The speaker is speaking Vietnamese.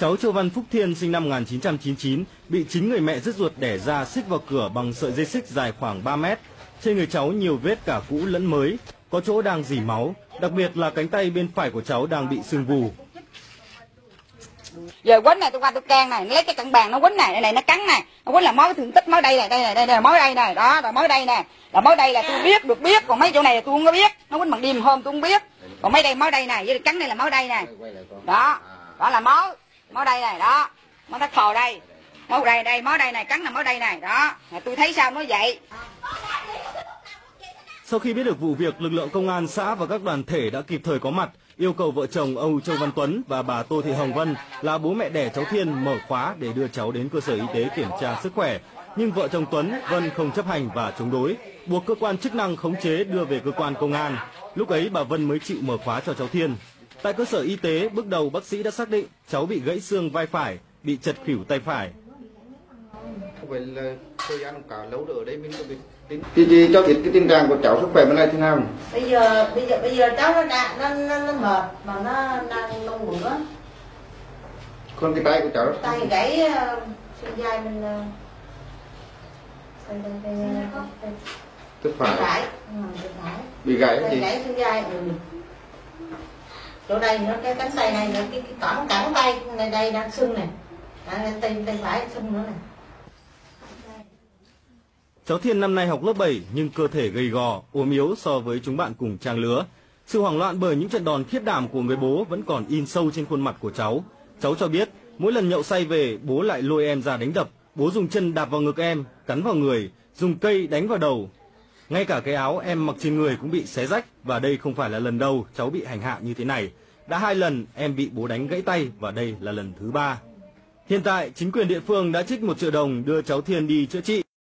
Cháu Châu Văn Phúc Thiên sinh năm 1999 bị chính người mẹ rứt ruột đẻ ra xích vào cửa bằng sợi dây xích dài khoảng 3 mét. Trên người cháu nhiều vết cả cũ lẫn mới, có chỗ đang dỉ máu, đặc biệt là cánh tay bên phải của cháu đang bị sưng vù. giờ quấn này tôi qua tôi can này lấy cái cận bàn nó quấn này này nó cắn này. Nó quấn là máu thương tích máu đây này đây này đây này máu đây này đó là máu đây nè là máu đây là tôi biết được biết còn mấy chỗ này là tôi không có biết. Nó quấn bằng đêm hôm tôi không biết. Còn mấy đây máu đây này với cắn này là máu đây này. Đó đó là máu máu đây này đó máu thắt phò đây máu đây đây máu đây này cắn là máu đây này đó tôi thấy sao nó vậy Sau khi biết được vụ việc, lực lượng công an xã và các đoàn thể đã kịp thời có mặt, yêu cầu vợ chồng ông Châu Văn Tuấn và bà Tô Thị Hồng Vân là bố mẹ đẻ cháu Thiên mở khóa để đưa cháu đến cơ sở y tế kiểm tra sức khỏe. Nhưng vợ chồng Tuấn, Vân không chấp hành và chống đối, buộc cơ quan chức năng khống chế đưa về cơ quan công an. Lúc ấy bà Vân mới chịu mở khóa cho cháu Thiên. Tại cơ sở y tế, bước đầu bác sĩ đã xác định cháu bị gãy xương vai phải, bị chật khỉu tay phải. vậy là thời gian cả lâu ở đây mình có bị thì chị cho biết cái tình trạng của cháu sức khỏe bên này thế nào bây giờ bây giờ bây giờ cháu nó đã nó nó, nó mệt mà nó đang nôn mửa còn cái tay của cháu tay gãy ờ, xương vai mình ờ, tay tay tay tức phải. Ừ, tay phải. Bị gãy tay gì? gãy xương vai. Ừ chỗ đây nó cái cánh tay này là cái, cái cẳng cẳng tay này đây đang sưng này à, tay tay phải sưng nữa này Cháu Thiên năm nay học lớp 7 nhưng cơ thể gầy gò, ốm yếu so với chúng bạn cùng trang lứa. Sự hoảng loạn bởi những trận đòn khiết đảm của người bố vẫn còn in sâu trên khuôn mặt của cháu. Cháu cho biết, mỗi lần nhậu say về, bố lại lôi em ra đánh đập. Bố dùng chân đạp vào ngực em, cắn vào người, dùng cây đánh vào đầu. Ngay cả cái áo em mặc trên người cũng bị xé rách và đây không phải là lần đầu cháu bị hành hạ như thế này. Đã hai lần em bị bố đánh gãy tay và đây là lần thứ ba. Hiện tại, chính quyền địa phương đã trích một triệu đồng đưa cháu Thiên đi chữa trị.